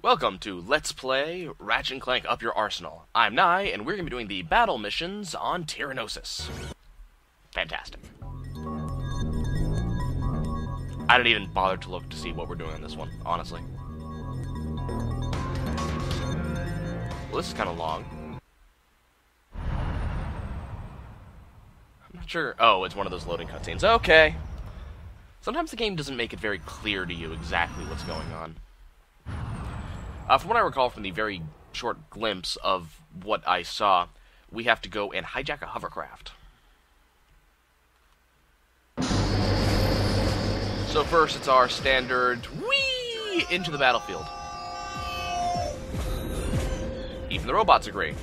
Welcome to Let's Play Ratchet and Clank Up Your Arsenal. I'm Nai, and we're going to be doing the battle missions on Thyrranosis. Fantastic. I didn't even bother to look to see what we're doing on this one, honestly. Well, this is kind of long. I'm not sure. Oh, it's one of those loading cutscenes. Okay. Sometimes the game doesn't make it very clear to you exactly what's going on. Uh, from what I recall from the very short glimpse of what I saw, we have to go and hijack a hovercraft. So first, it's our standard whee into the battlefield. Even the robots agree.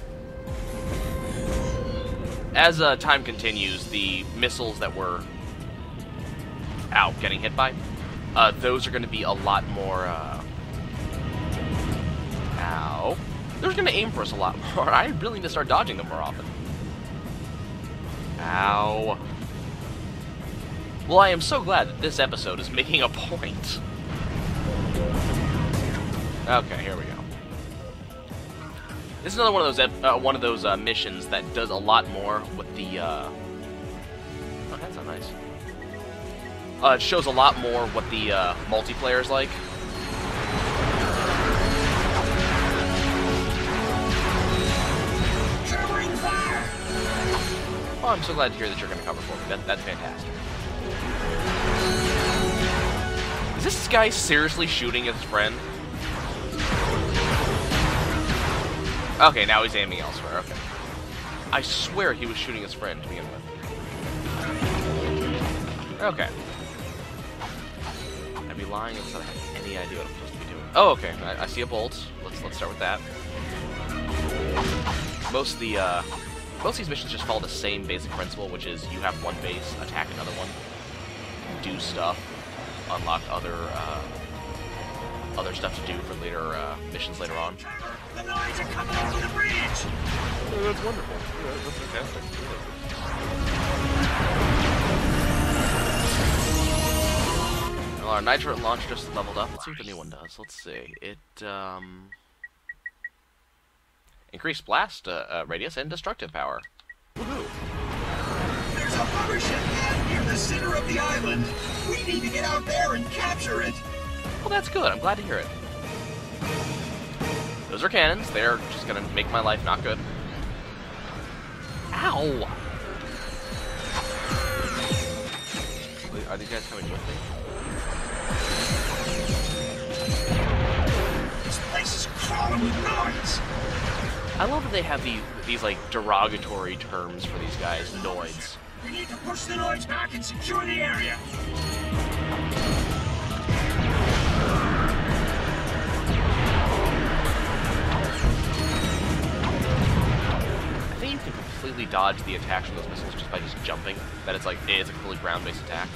As uh, time continues, the missiles that we're out getting hit by, uh, those are going to be a lot more. Uh, They're going to aim for us a lot more. I really need to start dodging them more often. Ow. Well, I am so glad that this episode is making a point. Okay, here we go. This is another one of those uh, one of those uh, missions that does a lot more with the. Uh... Oh, that's not nice. Uh, it shows a lot more what the uh, multiplayer is like. Oh, I'm so glad to hear that you're going to cover for me. That, that's fantastic. Is this guy seriously shooting his friend? Okay, now he's aiming elsewhere. Okay. I swear he was shooting his friend to begin with. Okay. I'd be lying if I had any idea what I'm supposed to be doing. Oh, okay. I, I see a bolt. Let's let's start with that. Most of the uh, most of these missions just follow the same basic principle, which is you have one base, attack another one, do stuff, unlock other uh, other stuff to do for later uh, missions later on. The Noids are coming over the bridge! Oh, that's wonderful. Yeah, that's fantastic. Well, our Nitro Launcher just leveled up. Let's see what the new one does. Let's see. It, um... Increased blast uh, uh, radius and destructive power. Woohoo! There's a hover ship near the center of the island. We need to get out there and capture it. Well, that's good. I'm glad to hear it. Those are cannons. They're just gonna make my life not good. Ow! Are these guys coming with me? This place is crawling with. I love that they have these, these like derogatory terms for these guys, noids. We need to push the Noids back and secure the area. I think you can completely dodge the attacks from those missiles just by just jumping. That it's like it's a fully ground-based attack.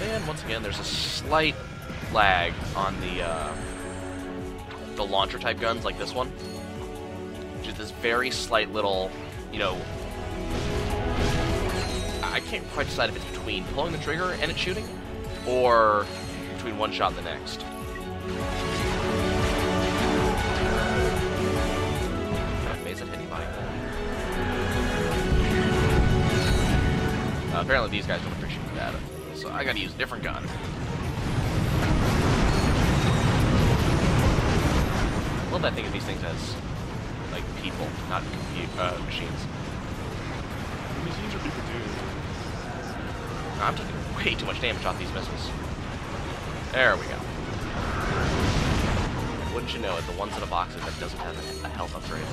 And once again, there's a slight lag on the uh, the launcher type guns like this one. Just this very slight little, you know, I can't quite decide if it's between pulling the trigger and it shooting, or between one shot and the next. Apparently these guys don't appreciate that, so I gotta use a different gun. Love that think of these things as like people, not compute uh, machines. Machines are people too. I'm taking way too much damage off these missiles. There we go. Wouldn't you know it, the ones in the boxes that doesn't have a, a health upgrade.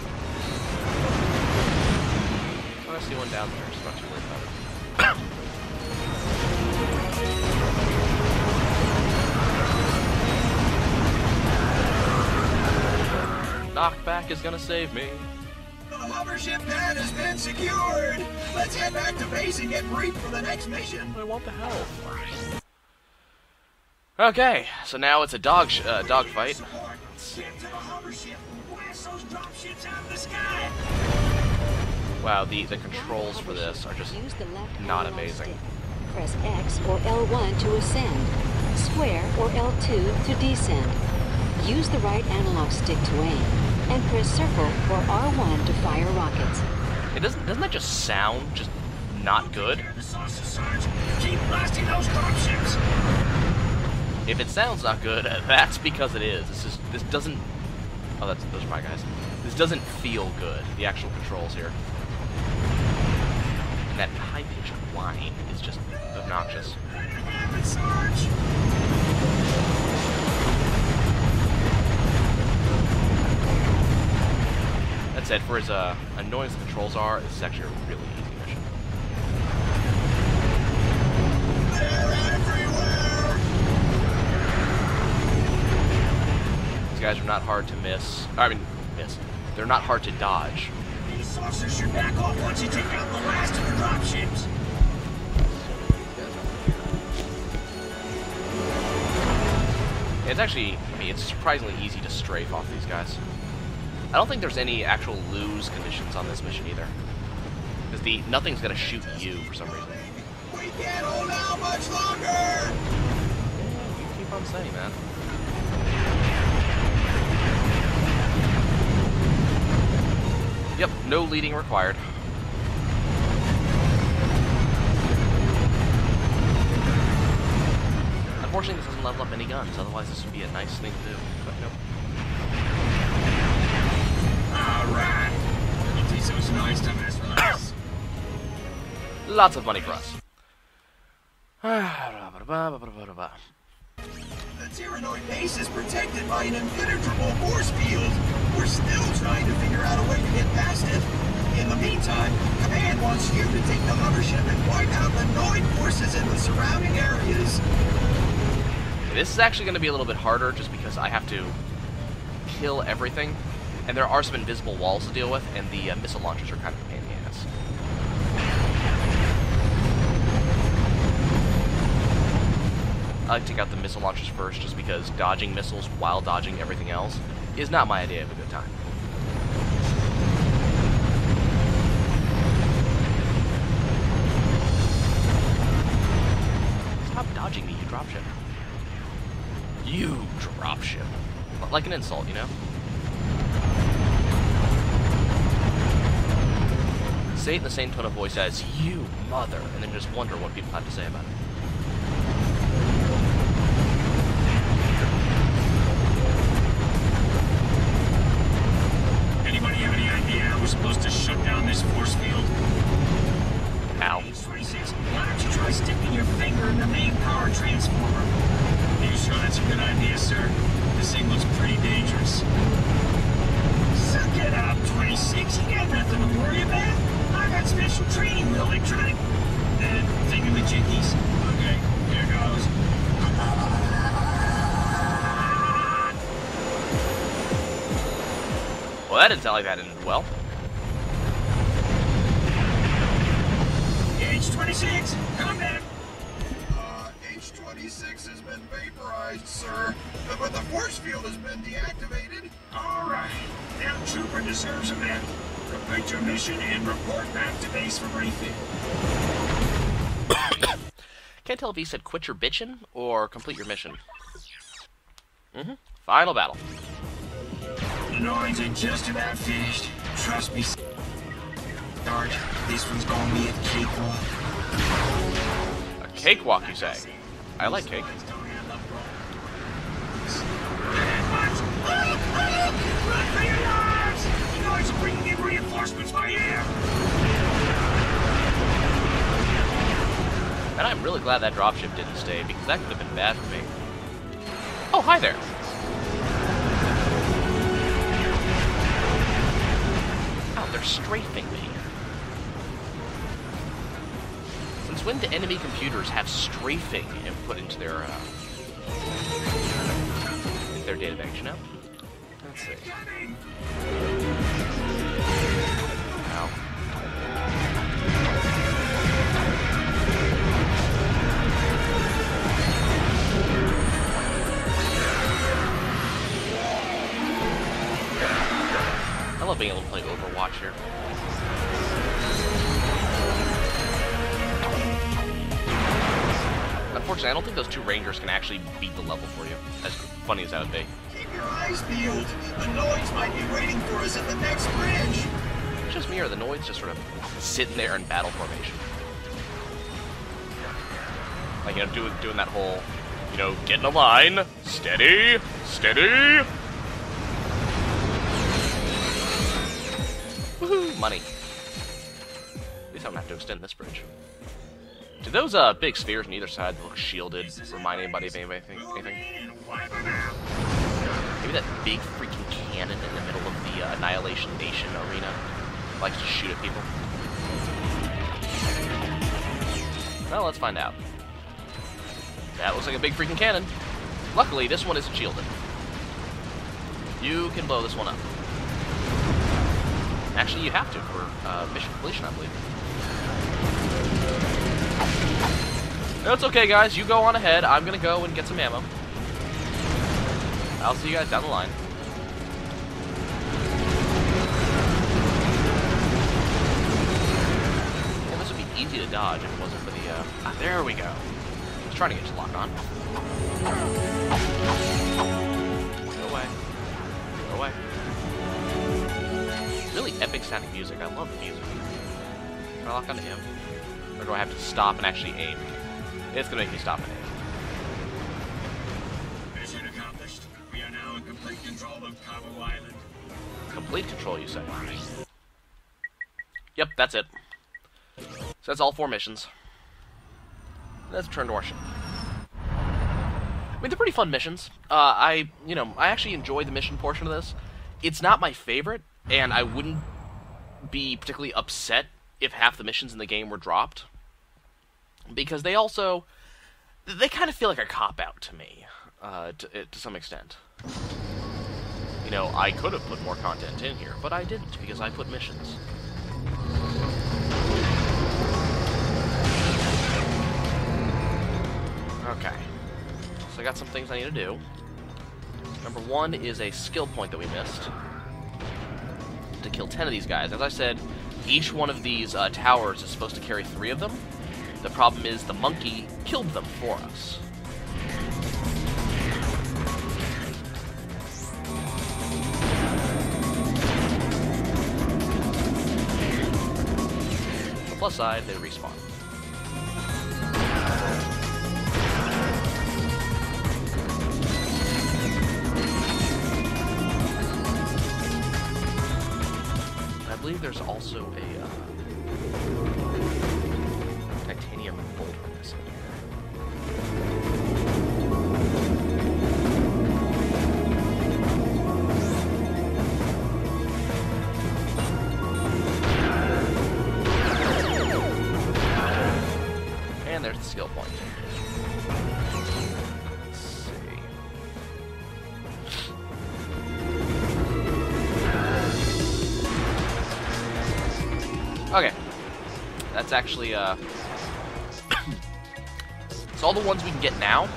Oh, I see one down there, so not too worried about it. Knockback is gonna save me. The hovership pad has been secured. Let's head back to base and get briefed for the next mission. I want the help. Okay, so now it's a dog sh uh, dog fight. Get to the hover ship. Blast those drop ships out of the sky. Wow, the the controls for this are just Use the left not amazing. Press X or L1 to ascend. square or L2 to descend. Use the right analog stick to aim, and press circle or R1 to fire rockets. It doesn't doesn't that just sound just not good? If it sounds not good, that's because it is. This is this doesn't. Oh, that's those are my guys. This doesn't feel good. The actual controls here. And that high pitched whine is just obnoxious. That said, for as uh, annoying as the controls are, this is actually a really easy mission. These guys are not hard to miss. I mean, miss. They're not hard to dodge. These saucers should back off once you take out the last of the dropships. It's actually, I mean, it's surprisingly easy to strafe off these guys. I don't think there's any actual lose conditions on this mission either. Because the nothing's gonna shoot you for some reason. We can't hold out much longer. You keep on saying that. Yep, no leading required. Unfortunately, this doesn't level up any guns, otherwise this would be a nice thing to do. But nope. All right. It is so nice to mess with us. Lots of money for us. The Tyhrranoid base is protected by an impenetrable force field. We're still trying to figure out a way to get past it. In the meantime, Command wants you to take the hover ship and wipe out the Noid forces in the surrounding areas. This is actually going to be a little bit harder just because I have to kill everything. And there are some invisible walls to deal with, and the uh, missile launchers are kind of a pain in the ass. I like to take out the missile launchers first just because dodging missiles while dodging everything else is not my idea of a good time. Stop dodging me, you dropship. You dropship. Like an insult, you know? Say it in the same tone of voice as you mother, and then just wonder what people have to say about it. Well, that didn't sound like that ended well. H26, come back. Uh, H-26 has been vaporized, sir, but the force field has been deactivated. All right. Now Trooper deserves a medal. Complete your mission and report back to base for briefing. Can't tell if he said quit your bitchin' or complete your mission. Mm-hmm. Final battle. The Noids are just about finished. Trust me, Sarge. This one's gonna be a cakewalk. A cakewalk, you say? I like cake. Run for your lives! The Noids are bringing in reinforcements by air! And I'm really glad that dropship didn't stay, because that could have been bad for me. Oh, hi there! They're strafing me. Since when do enemy computers have strafing input into their, uh... their database, you know? Let's see. I don't think those two rangers can actually beat the level for you. As funny as that would be. Keep your eyes peeled. The Noids might be waiting for us at the next bridge. Just me or the Noids just sort of sitting there in battle formation. Like, you know, doing, doing that whole, you know, get in a line, steady, steady. Woohoo, money. At least I don't have to extend this bridge. Do those uh, big spheres on either side look shielded remind anybody of anything? anything? Maybe that big freaking cannon in the middle of the uh, Annihilation Nation arena likes to shoot at people. Well, let's find out. That looks like a big freaking cannon. Luckily, this one isn't shielded. You can blow this one up. Actually, you have to for uh, mission completion, I believe. No, it's okay, guys. You go on ahead. I'm gonna go and get some ammo. I'll see you guys down the line. Yeah, this would be easy to dodge if it wasn't for the, uh... Ah, there we go. Was trying to get you to lock on. Go away. Go away. Really epic sounding music. I love the music. Can I lock onto him? Or do I have to stop and actually aim? It's gonna make me stop aim. Mission accomplished. We are now in complete control of Kavu Island. Complete control, you say? Yep, that's it. So that's all four missions. Let's return to our ship. I mean, they're pretty fun missions. Uh, I, you know, I actually enjoy the mission portion of this. It's not my favorite, and I wouldn't be particularly upset if half the missions in the game were dropped. Because they also, they kind of feel like a cop-out to me, uh, to, to some extent. You know, I could have put more content in here, but I didn't because I put missions. Okay. So I got some things I need to do. Number one is a skill point that we missed. To kill 10 of these guys. As I said, each one of these uh, towers is supposed to carry three of them. The problem is the monkey killed them for us. The plus side, they respawn. I believe there's also a That's actually, uh... it's all the ones we can get now.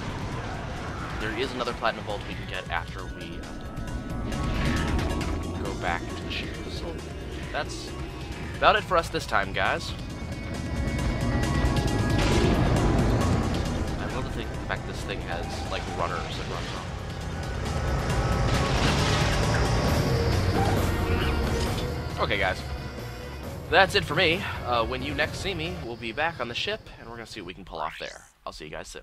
There is another Platinum Bolt we can get after we uh, go back to the ship. So that's about it for us this time, guys. I love to think the fact this thing has, like, runners it runs on. Okay, guys. That's it for me. Uh, when you next see me, we'll be back on the ship, and we're going to see what we can pull off there. I'll see you guys soon.